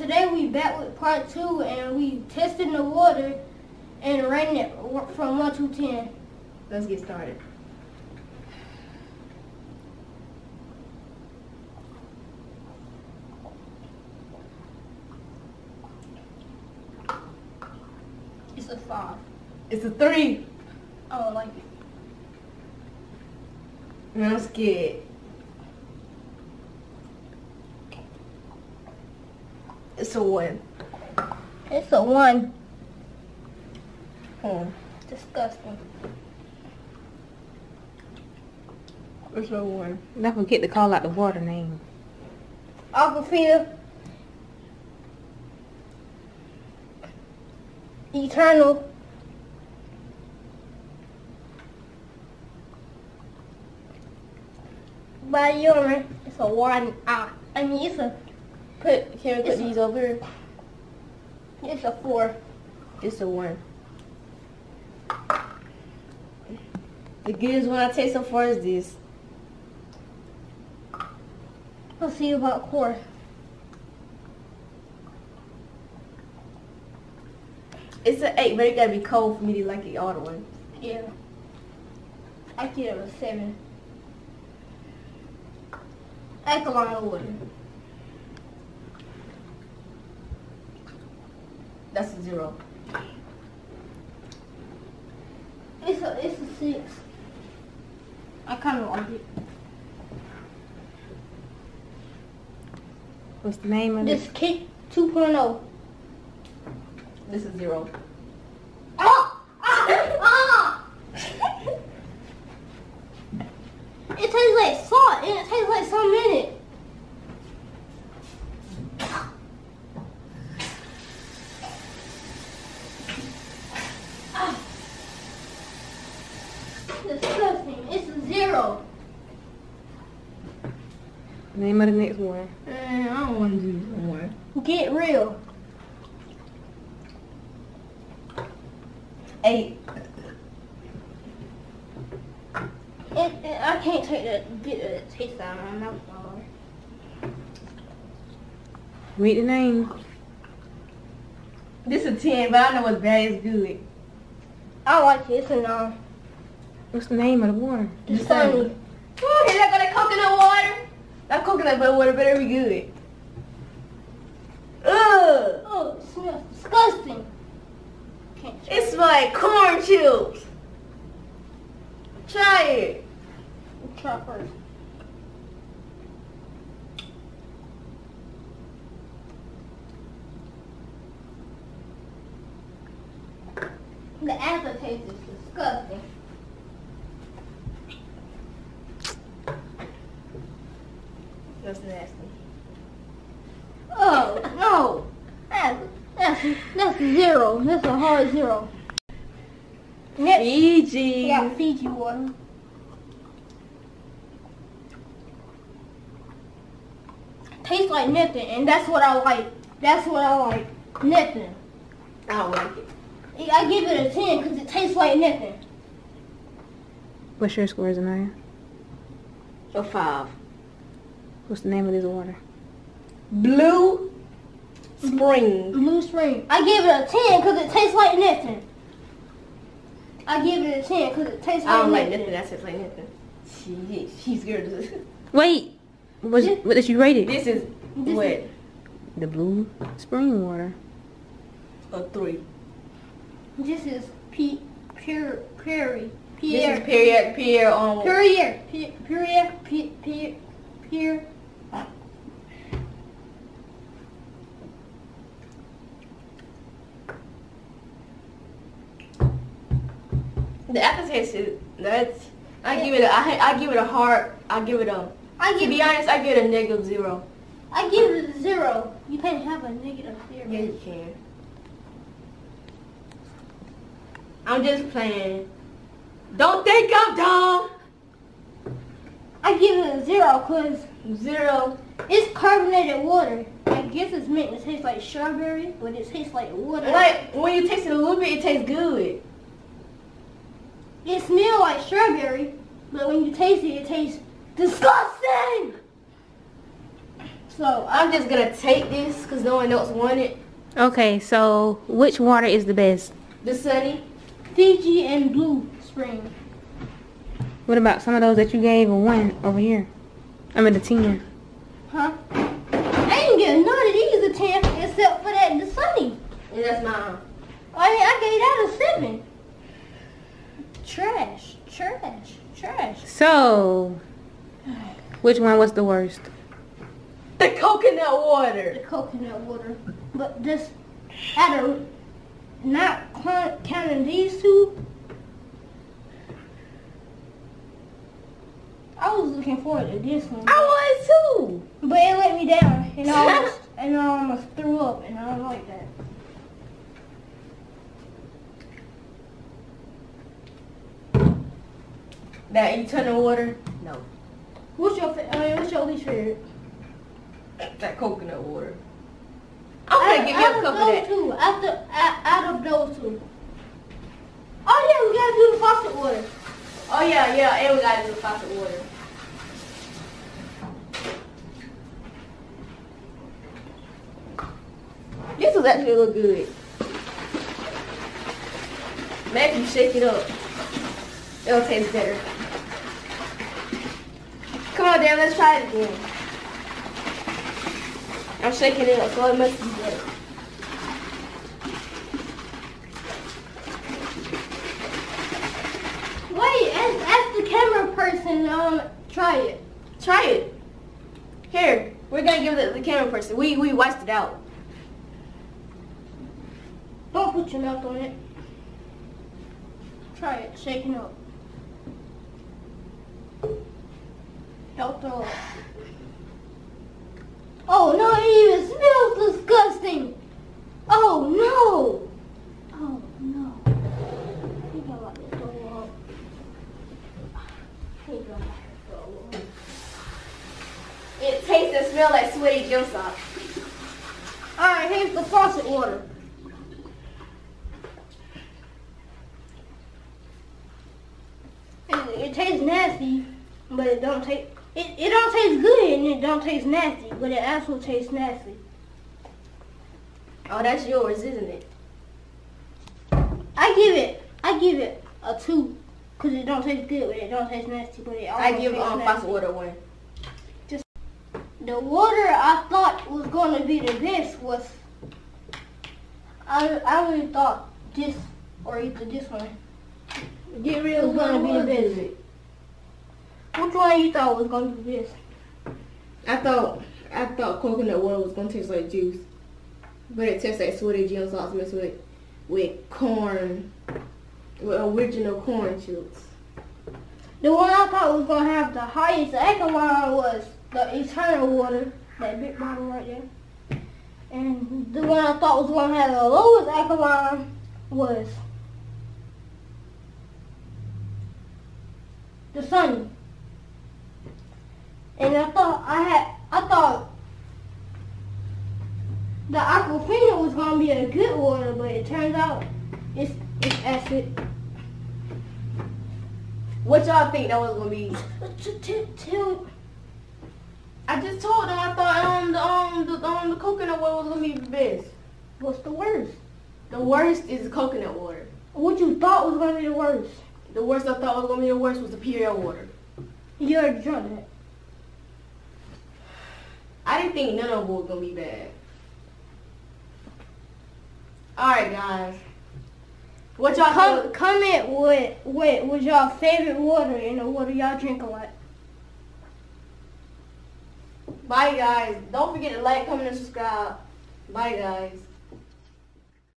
today we back with part two and we tested the water and rating it from one to ten. Let's get started. It's a five. It's a three. I don't like it. I'm scared. It's a one. It's a one. Hmm. Disgusting. It's a one. Don't forget to call out the water name. Aquafina. Eternal. By urine. It's a one. Ah, I mean it's a Put can we put It's a- these over it's a four. It's a one. The goodest one I taste so far is this. Let's see you about core. It's an eight, but it gotta be cold for me to like it all the other one. Yeah. I give it a seven. Alkaline water. That's a zero. It's a it's a six. I kind of like it. What's the name of This it? kick 2.0. This is zero. Ah! Ah! Ah! it tastes like salt and it tastes like some in it. Ah. Disgusting. It's a zero. Name of the next one. Man, I don't want to do this one. Get real. Eight. It, it, I can't take that bit of that taste out of my mouth. dog. Read the name. This is ten, but I know what's bad is good. I like it. It's a nine. What's the name of the water? It's funny. Ooh, is that got that coconut water? That coconut water better be good. Ugh. Oh, it smells disgusting. It smells like corn chips. Try it. Try first. The aftertaste is disgusting. That's nasty. Oh no, that's that's that's zero. That's a hard zero. Next, Fiji. we got Fiji water. Tastes like nothing, and that's what I like. That's what I like. Nothing. I don't like it. I give it a 10 because it tastes like nothing. What's your score, Zanaya? A five. What's the name of this water? Blue Spring. Blue Spring. I give it a 10 because it tastes like nothing. I give it a 10 because it tastes like nothing. I don't like nothing. nothing. That's just like nothing. She, she's scared. Wait. What, This- what did you rate it? This is This what is- The blue spring water. a three. This is P- Pure Prairie. This Pierre. is Pierre Pierre on Perrier. P- Perrier. P- P- Pierre. Um, the aftertaste. Is, that's I give it. A, I I give it a hard. I give it a. I give. To be honest, I give it a negative zero. I give it a zero. You can't have a negative zero. Yeah, you can. I'm just playing. Don't think I'm dumb. I give it a zero because Zero. it's carbonated water. I guess it's meant to taste like strawberry, but it tastes like water. Like when you taste it a little bit, it tastes good. It smells like strawberry, but when you taste it, it tastes disgusting. So I'm just gonna take this because no one else wanted it. Okay, so which water is the best? The Sunny. Fiji and Blue Spring. What about some of those that you gave a one over here? I mean the ten. Huh? I ain't getting none of these a 10 except for that the Sunny. And that's mine. I mean, I gave that a 7. Trash. Trash. Trash. So, which one was the worst? The coconut water. The coconut water. But just out of not cl- counting these two, I was looking forward to this one. I was too. But it let me down, and I almost, and I almost threw up, and I don't like that. That eternal water. No. What's your, fa- I mean, what's your least favorite? That coconut water. I'm gonna give you a cup of of those that. two, after, out, out of those two. Oh yeah, we gotta do the faucet water. Oh yeah, yeah, and we gotta do the faucet water. This was actually look good. Maybe you shake it up. It'll taste better. Come on, Dan, let's try it again. I'm shaking it up, so it must be better. Wait, ask, ask the camera person, um, try it. Try it. Here, we're gonna give the, the camera person. We we wiped it out. Don't put your mouth on it. Try it, shaking up. Don't throw up. Oh no, it even smells disgusting. Oh no. Oh no. I think I'm about to throw up. I think I'm about to throw up. It smells like sweaty gym socks. Alright, here's the faucet water. It, it tastes nasty, but it don't taste. It, it don't taste good and it don't taste nasty, but it actually tastes nasty. Oh, that's yours, isn't it? I give it. I give it a two, cause it don't taste good, but it don't taste nasty, but it also I give um faucet water one. The water I thought was going to be the best was. I I really thought this or either this one Get real was going to be the best. Which one you thought was going to be the best? I thought I thought coconut water was gonna taste like juice, but it tastes like sweaty gym socks mixed with with corn, with original corn chips. The one I thought was going to have the highest alkaline was the Eternal water, that big bottle right there. And the one I thought was going to have the lowest alkaline was the Sunny. And I thought I had, I thought the Aquafina was going to be a good water, but it turns out it's, it's acid. What y'all think that was gonna be? T- t- Tell, I just told them I thought um the um the um the coconut water was gonna be the best. what's the worst? The worst is the coconut water. What you thought was going to be the worst? The worst I thought was gonna be the worst was the Purell water. You already drunk that. I didn't think none of them was gonna be bad. Alright guys. What y'all Com- comment what what was y'all favorite water and the water y'all drink a lot. Bye guys. Don't forget to like, comment, and subscribe. Bye guys.